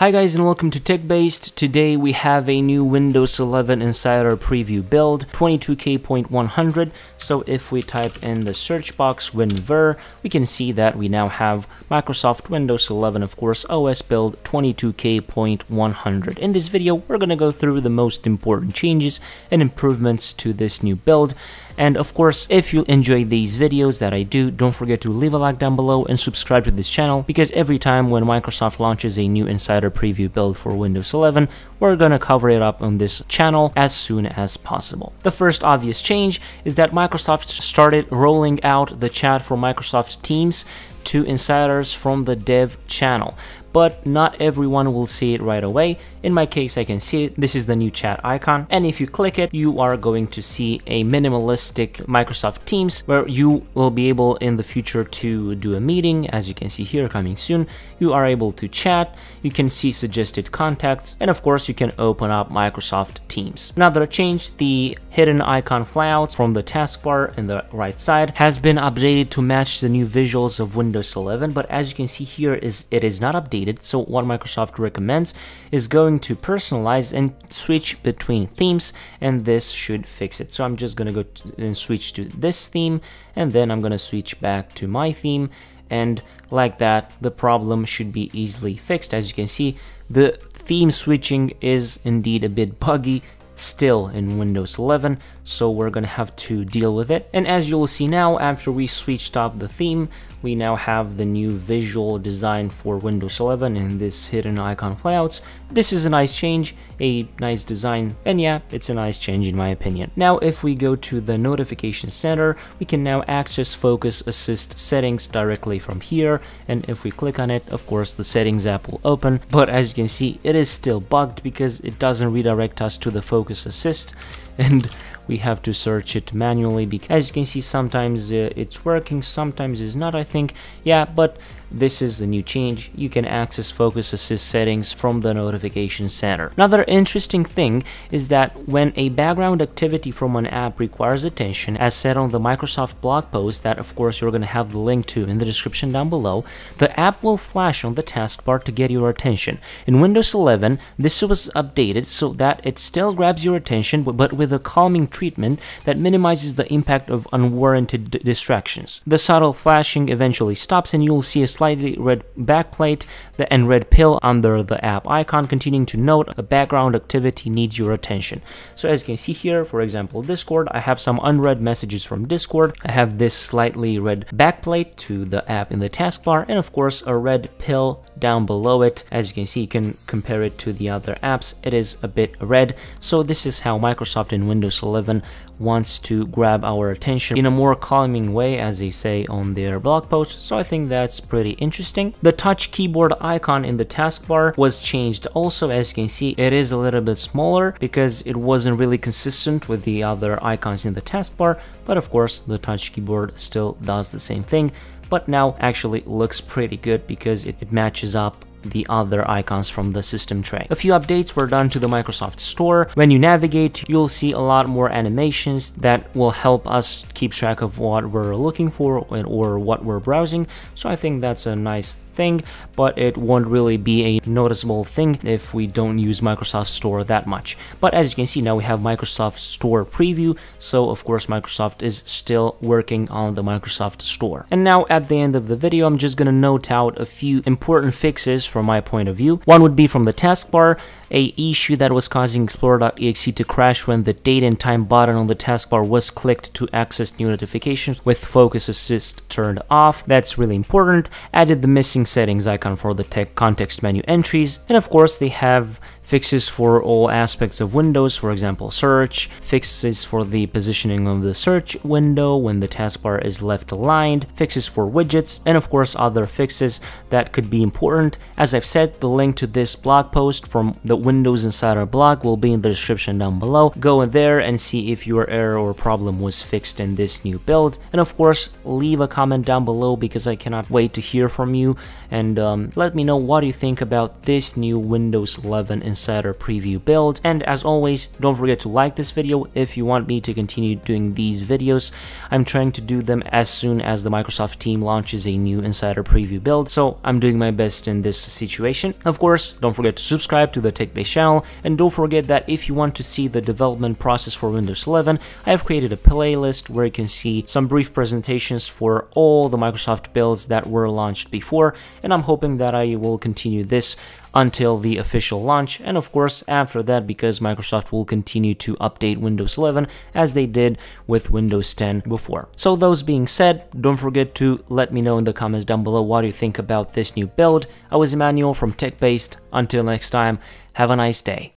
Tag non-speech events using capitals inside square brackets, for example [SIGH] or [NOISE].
Hi guys and welcome to TechBased. Today we have a new Windows 11 Insider Preview build, 22k.100. So if we type in the search box WinVer, we can see that we now have Microsoft Windows 11, of course, OS build 22k.100. In this video, we're to go through the most important changes and improvements to this new build. And of course, if you enjoy these videos that I do, don't forget to leave a like down below and subscribe to this channel because every time when Microsoft launches a new insider preview build for Windows 11, we're gonna cover it up on this channel as soon as possible. The first obvious change is that Microsoft started rolling out the chat for Microsoft Teams to insiders from the dev channel but not everyone will see it right away. In my case, I can see it. This is the new chat icon. And if you click it, you are going to see a minimalistic Microsoft Teams where you will be able in the future to do a meeting. As you can see here coming soon, you are able to chat. You can see suggested contacts. And of course, you can open up Microsoft Teams. Another change, the hidden icon flyouts from the taskbar in the right side has been updated to match the new visuals of Windows 11. But as you can see here, is it is not updated so what Microsoft recommends is going to personalize and switch between themes and this should fix it. So I'm just to go and switch to this theme and then I'm to switch back to my theme and like that the problem should be easily fixed. As you can see the theme switching is indeed a bit buggy still in Windows 11, so we're gonna have to deal with it. And as you'll see now, after we switched up the theme, we now have the new visual design for Windows 11 in this hidden icon flyouts. This is a nice change, a nice design, and yeah, it's a nice change in my opinion. Now, if we go to the notification center, we can now access Focus Assist settings directly from here, and if we click on it, of course, the settings app will open, but as you can see, it is still bugged because it doesn't redirect us to the Focus Assist, [LAUGHS] and we have to search it manually because as you can see sometimes uh, it's working sometimes it's not I think yeah but this is the new change. You can access Focus Assist settings from the notification center. Another interesting thing is that when a background activity from an app requires attention, as said on the Microsoft blog post that of course you're going to have the link to in the description down below, the app will flash on the taskbar to get your attention. In Windows 11, this was updated so that it still grabs your attention but with a calming treatment that minimizes the impact of unwarranted distractions. The subtle flashing eventually stops and you'll see a slightly red backplate and red pill under the app icon, continuing to note a background activity needs your attention. So as you can see here, for example, Discord, I have some unread messages from Discord. I have this slightly red backplate to the app in the taskbar, and of course a red pill down below it. As you can see, you can compare it to the other apps. It is a bit red. So this is how Microsoft in Windows 11 wants to grab our attention in a more calming way, as they say on their blog post. So I think that's pretty interesting. The touch keyboard icon in the taskbar was changed also. As you can see, it is a little bit smaller because it wasn't really consistent with the other icons in the taskbar. But of course, the touch keyboard still does the same thing but now actually looks pretty good because it, it matches up the other icons from the system tray. A few updates were done to the Microsoft Store. When you navigate, you'll see a lot more animations that will help us keep track of what we're looking for or what we're browsing. So I think that's a nice thing, but it won't really be a noticeable thing if we don't use Microsoft Store that much. But as you can see, now we have Microsoft Store preview. So of course, Microsoft is still working on the Microsoft Store. And now at the end of the video, I'm just to note out a few important fixes from my point of view. One would be from the taskbar, a issue that was causing Explorer.exe to crash when the date and time button on the taskbar was clicked to access new notifications with Focus Assist turned off. That's really important. Added the missing settings icon for the tech context menu entries, and of course they have fixes for all aspects of Windows, for example search, fixes for the positioning of the search window when the taskbar is left aligned, fixes for widgets, and of course other fixes that could be important. As I've said, the link to this blog post from the Windows Insider blog will be in the description down below. Go in there and see if your error or problem was fixed in this new build. And of course, leave a comment down below because I cannot wait to hear from you and um, let me know what you think about this new Windows 11 Insider preview build. And as always, don't forget to like this video if you want me to continue doing these videos. I'm trying to do them as soon as the Microsoft team launches a new Insider preview build, so I'm doing my best in this situation. Of course, don't forget to subscribe to the TechBased channel, and don't forget that if you want to see the development process for Windows 11, I have created a playlist where you can see some brief presentations for all the Microsoft builds that were launched before, and I'm hoping that I will continue this until the official launch and of course after that because Microsoft will continue to update Windows 11 as they did with Windows 10 before. So those being said, don't forget to let me know in the comments down below what you think about this new build. I was Emmanuel from TechBased. Until next time, have a nice day.